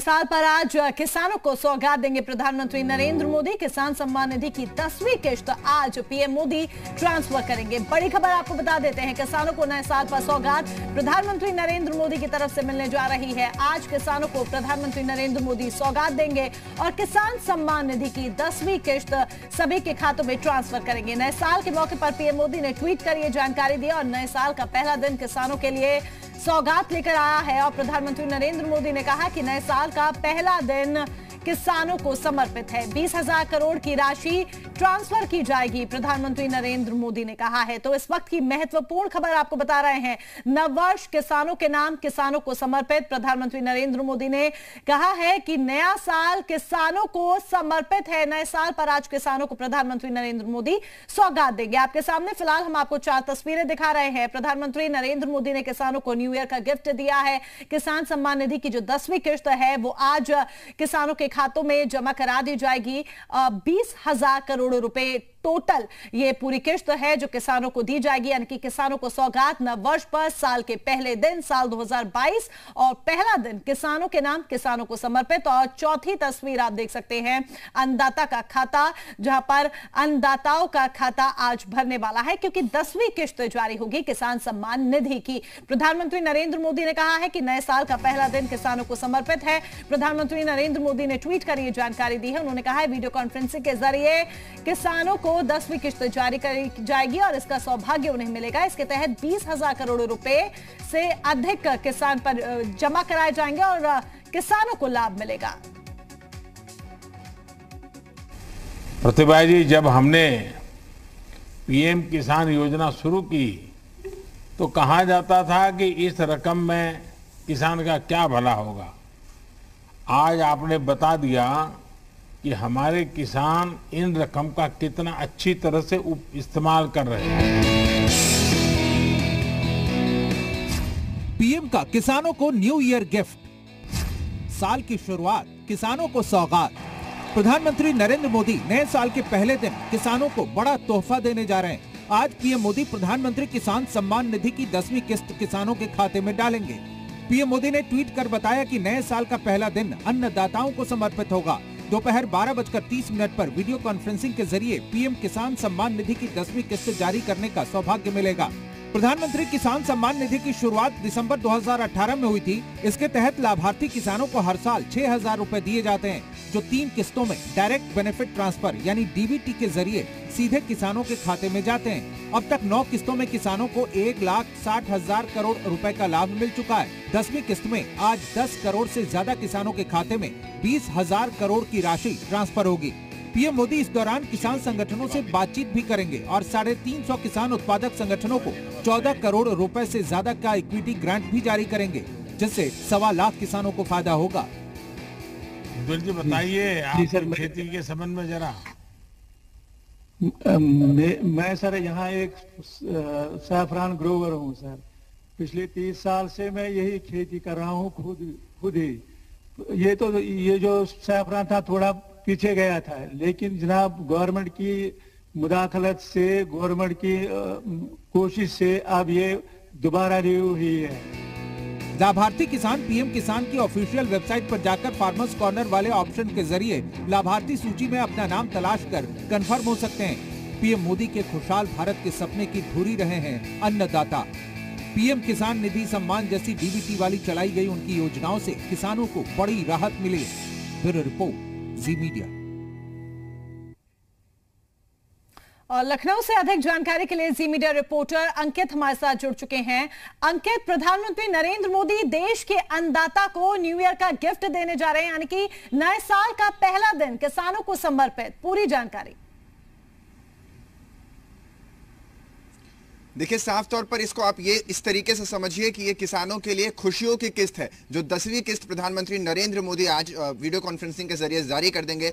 साल पर आज किसानों को सौगात देंगे प्रधानमंत्री नरेंद्र मोदी। किसान सम्मान निधि की दसवीं किश्त आज पीएम मोदी ट्रांसफ़र करेंगे। बड़ी खबर आपको बता देते हैं, किसानों को नए साल पर सौगात प्रधानमंत्री नरेंद्र मोदी की तरफ़ से मिलने जा रही है। आज किसानों को प्रधानमंत्री नरेंद्र मोदी सौगात देंगे और किसान सम्मान निधि की दसवीं किश्त सभी के खातों में ट्रांसफ़र करेंगे। नए साल के मौके पर पीएम मोदी ने ट्वीट कर यह जानकारी दी और नए साल का पहला दिन किसानों के लिए सौगात लेकर आया है और प्रधानमंत्री नरेंद्र मोदी ने कहा कि नए साल का पहला दिन किसानों को समर्पित है। बीस हज़ार करोड़ की राशि ट्रांसफ़र की जाएगी। प्रधानमंत्री नरेंद्र मोदी ने कहा है। तो इस वक्त की महत्वपूर्ण खबर आपको बता रहे हैं। नववर्ष किसानों के नाम किसानों को समर्पित। प्रधानमंत्री नरेंद्र मोदी ने कहा है कि नया साल किसानों को समर्पित है। नए साल पर आज किसानों को प्रधानमंत्री नरेंद्र मोदी सौगात देंगे। आपके सामने फ़िलहाल हम आपको चार तस्वीरें दिखा रहे हैं। प्रधानमंत्री नरेंद्र मोदी ने किसानों को न्यू ईयर का गिफ्ट दिया है। किसान सम्मान निधि की जो दसवीं किश्त है, वो आज किसानों के खातों में जमा करा दी जाएगी। बीस हज़ार करोड़ रुपए टोटल ये पूरी किश्त है जो किसानों को दी जाएगी, यानी कि किसानों को सौगात नव वर्ष पर साल के पहले दिन, साल 2022 और पहला दिन किसानों के नाम किसानों को समर्पित, और चौथी तस्वीर आप देख सकते हैं अन्नदाता का खाता, जहाँ पर अन्नदाताओं का खाता आज भरने वाला है, क्योंकि दसवीं किश्त जारी होगी किसान सम्मान निधि की। प्रधानमंत्री नरेंद्र मोदी ने कहा है कि नए साल का पहला दिन किसानों को समर्पित है। प्रधानमंत्री नरेंद्र मोदी ने ट्वीट कर यह जानकारी दी है। उन्होंने कहा है वीडियो कॉन्फ्रेंसिंग के ज़रिए किसानों को दसवीं किश्त जारी करी जाएगी और इसका सौभाग्य उन्हें मिलेगा। इसके तहत बीस हज़ार करोड़ रुपए से अधिक किसान पर जमा कराए जाएँगे और किसानों को लाभ मिलेगा। प्रतिभा जी, जब हमने पीएम किसान योजना शुरू की तो कहा जाता था कि इस रकम में किसान का क्या भला होगा। आज आपने बता दिया कि हमारे किसान इन रकम का कितना अच्छी तरह से इस्तेमाल कर रहे हैं। पीएम का किसानों को न्यू ईयर गिफ्ट। साल की शुरुआत, किसानों को सौगात। प्रधानमंत्री नरेंद्र मोदी नए साल के पहले दिन किसानों को बड़ा तोहफा देने जा रहे हैं। आज पीएम मोदी प्रधानमंत्री किसान सम्मान निधि की दसवीं किस्त किसानों के खाते में डालेंगे। पीएम मोदी ने ट्वीट कर बताया कि नए साल का पहला दिन अन्नदाताओं को समर्पित होगा। दोपहर बारह बजकर तीस मिनट पर वीडियो कॉन्फ्रेंसिंग के ज़रिए पीएम किसान सम्मान निधि की दसवीं किस्त जारी करने का सौभाग्य मिलेगा। प्रधानमंत्री किसान सम्मान निधि की शुरुआत दिसंबर 2018 में हुई थी। इसके तहत लाभार्थी किसानों को हर साल छह हज़ार रूपए दिए जाते हैं, जो तीन किस्तों में डायरेक्ट बेनिफिट ट्रांसफ़र यानी डीबीटी के ज़रिए सीधे किसानों के खाते में जाते हैं। अब तक नौ किस्तों में किसानों को एक लाख साठ हज़ार करोड़ रुपए का लाभ मिल चुका है। दसवीं किस्त में आज दस करोड़ से ज़्यादा किसानों के खाते में बीस हज़ार करोड़ की राशि ट्रांसफ़र होगी। पीएम मोदी इस दौरान किसान संगठनों से बातचीत भी करेंगे और साढ़े तीन सौ किसान उत्पादक संगठनों को चौदह करोड़ रुपए से ज़्यादा का इक्विटी ग्रांट भी जारी करेंगे जिससे सवा लाख किसानों को फ़ायदा होगा। जी बताइए आप खेती के संबंध में जरा। मैं, सर यहाँ एक सैफरान ग्रोवर हूँ सर। पिछले तीस साल से मैं यही खेती कर रहा हूँ खुद खुद ही। ये तो ये जो सैफरान था थोड़ा पीछे गया था लेकिन जनाब गवर्नमेंट की मुदाखलत से गवर्नमेंट की कोशिश से अब ये दोबारा रिव्यू हुई है। लाभार्थी किसान पीएम किसान की ऑफिशियल वेबसाइट पर जाकर फार्मर्स कॉर्नर वाले ऑप्शन के ज़रिए लाभार्थी सूची में अपना नाम तलाश कर कंफर्म हो सकते हैं। पीएम मोदी के खुशहाल भारत के सपने की धुरी रहे हैं अन्नदाता। पीएम किसान निधि सम्मान जैसी डीबीटी वाली चलाई गई उनकी योजनाओं से किसानों को बड़ी राहत मिली। Bureau report, Zee media. और लखनऊ से अधिक जानकारी के लिए जी मीडिया रिपोर्टर अंकित हमारे साथ जुड़ चुके हैं। अंकित, प्रधानमंत्री नरेंद्र मोदी देश के अन्नदाता को न्यू ईयर का गिफ्ट देने जा रहे हैं, यानी कि नए साल का पहला दिन किसानों को समर्पित। पूरी जानकारी। देखिए, साफ़ तौर पर इसको आप ये इस तरीके से समझिए कि ये किसानों के लिए खुशियों की किस्त है। जो दसवीं किस्त प्रधानमंत्री नरेंद्र मोदी आज वीडियो कॉन्फ्रेंसिंग के ज़रिए जारी कर देंगे।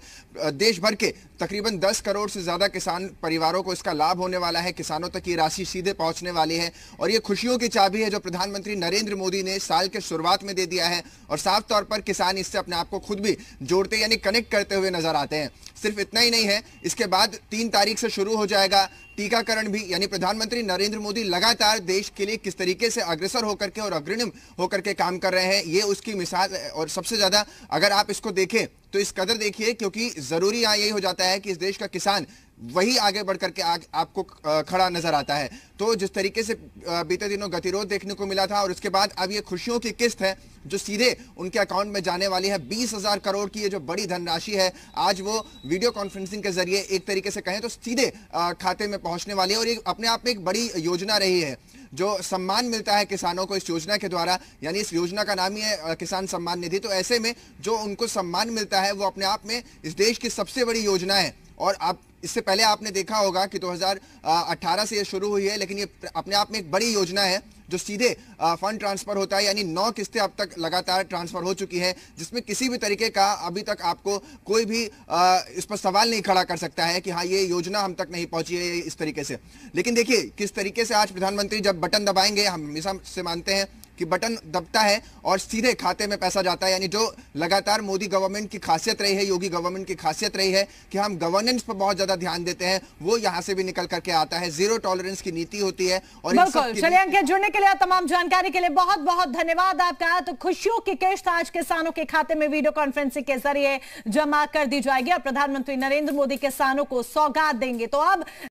देश भर के तकरीबन 10 करोड़ से ज़्यादा किसान परिवारों को इसका लाभ होने वाला है। किसानों तक ये राशि सीधे पहुँचने वाली है। और ये खुशियों की चाबी है जो प्रधानमंत्री नरेंद्र मोदी ने साल के शुरुआत में दे दिया है। और साफ़ तौर पर किसान इससे अपने आप को खुद भी जोड़ते यानी कनेक्ट करते हुए नज़र आते हैं। सिर्फ़ इतना ही नहीं है, इसके बाद तीन तारीख से शुरू हो जाएगा। टीकाकरण भी यानी प्रधानमंत्री नरेंद्र मोदी लगातार देश के लिए किस तरीके से अग्रसर होकर के और अग्रणिम होकर के काम कर रहे हैं ये उसकी मिसाल और सबसे ज़्यादा अगर आप इसको देखें तो इस कदर देखिए क्योंकि ज़रूरी यहाँ यही हो जाता है कि इस देश का किसान वही आगे बढ़ करके आ, आपको खड़ा नज़र आता है। तो जिस तरीके से बीते दिनों गतिरोध देखने को मिला था और उसके बाद अब ये खुशियों की किस्त है जो सीधे उनके अकाउंट में जाने वाली है। बीस हज़ार करोड़ की ये जो बड़ी धनराशि है, आज वो वीडियो कॉन्फ्रेंसिंग के ज़रिए एक तरीके से कहें तो सीधे खाते में पहुँचने वाली है और ये अपने आप में एक बड़ी योजना रही है, जो सम्मान मिलता है किसानों को इस योजना के द्वारा। यानी इस योजना का नाम ही है किसान सम्मान निधि। तो ऐसे में जो उनको सम्मान मिलता है, वो अपने आप में इस देश की सबसे बड़ी योजना है। और आप, इससे पहले आपने देखा होगा कि 2018 से ये शुरू हुई है, लेकिन ये अपने आप में एक बड़ी योजना है जो सीधे फंड ट्रांसफ़र होता है, यानी नौ किस्तें अब तक लगातार ट्रांसफ़र हो चुकी हैं, जिसमें किसी भी तरीके का अभी तक आपको कोई भी इस पर सवाल नहीं खड़ा कर सकता है कि हाँ ये योजना हम तक नहीं पहुँची है इस तरीके से। लेकिन देखिए, किस तरीके से आज प्रधानमंत्री जब बटन दबाएँगे, हम हमेशा से मानते हैं कि बटन दबता है और सीधे खाते में पैसा जाता है यानी जो लगातार मोदी गवर्नमेंट की खासियत रही है योगी गवर्नमेंट की खासियत रही है कि हम गवर्नेंस पर बहुत ज़्यादा ध्यान देते हैं वो यहाँ से भी निकल करके आता है। ज़ीरो टॉलरेंस की नीति होती है और चलिए अंकित जुड़ने के लिए तमाम जानकारी के लिए बहुत बहुत धन्यवाद आपका। तो खुशियों की किश्त आज किसानों के खाते में वीडियो कॉन्फ्रेंसिंग के ज़रिए जमा कर दी जाएगी और प्रधानमंत्री नरेंद्र मोदी किसानों को सौगात देंगे। तो अब